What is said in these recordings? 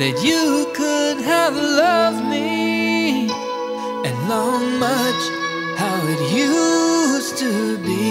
that you could have loved me and long much how it used to be.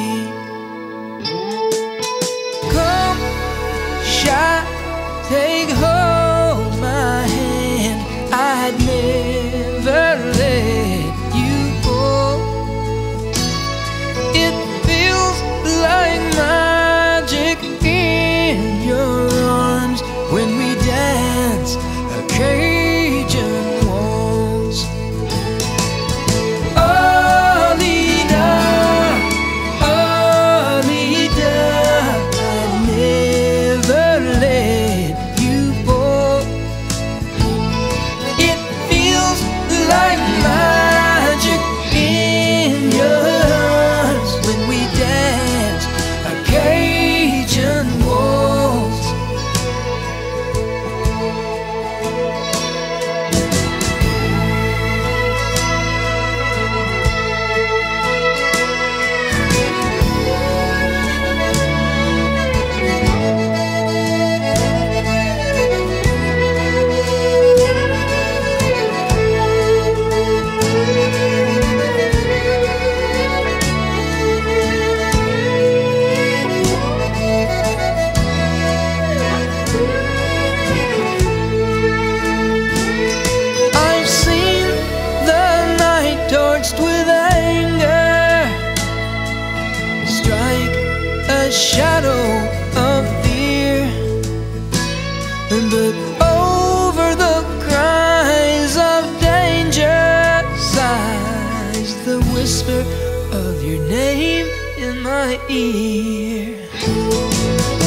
whisper of your name in my ear.